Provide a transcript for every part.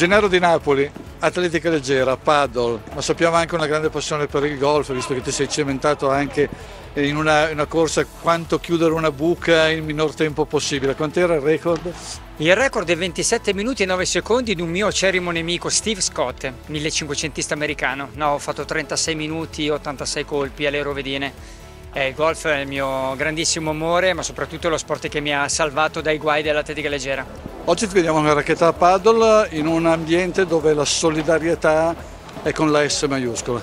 Gennaro di Napoli, atletica leggera, paddle, ma sappiamo anche una grande passione per il golf, visto che ti sei cementato anche in una, una corsa quanto chiudere una buca in minor tempo possibile. Quant'era il record? Il record è 27 minuti e 9 secondi di un mio acerrimo nemico Steve Scott, 1500 americano. No, ho fatto 36 minuti, 86 colpi alle rovedine. Eh, il golf è il mio grandissimo amore, ma soprattutto è lo sport che mi ha salvato dai guai dell'atletica leggera. Oggi ti vediamo una racchetta a paddle in un ambiente dove la solidarietà è con la S maiuscola.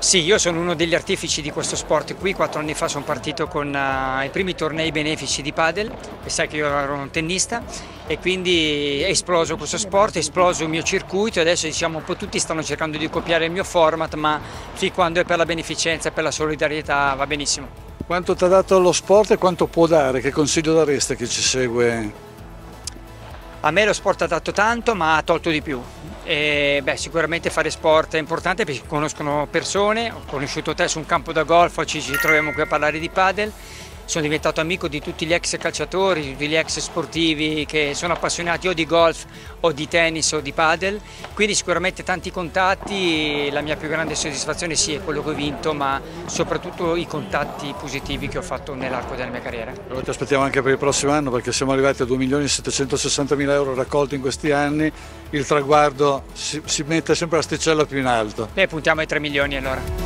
Sì, io sono uno degli artefici di questo sport qui, quattro anni fa sono partito con uh, i primi tornei benefici di padel, e sai che io ero un tennista e quindi è esploso questo sport, è esploso il mio circuito e adesso diciamo un po' tutti stanno cercando di copiare il mio format, ma fin quando è per la beneficenza e per la solidarietà va benissimo. Quanto ti ha dato lo sport e quanto può dare? Che consiglio dareste a chi ci segue a me lo sport ha dato tanto ma ha tolto di più. E, beh, sicuramente fare sport è importante perché conoscono persone, ho conosciuto te su un campo da golf, oggi ci troviamo qui a parlare di padel sono diventato amico di tutti gli ex calciatori, di tutti gli ex sportivi che sono appassionati o di golf o di tennis o di padel, quindi sicuramente tanti contatti, la mia più grande soddisfazione sì è quello che ho vinto, ma soprattutto i contatti positivi che ho fatto nell'arco della mia carriera. Allora ti aspettiamo anche per il prossimo anno perché siamo arrivati a 2 milioni e 760 mila euro raccolti in questi anni, il traguardo si, si mette sempre la sticella più in alto. E puntiamo ai 3 milioni allora.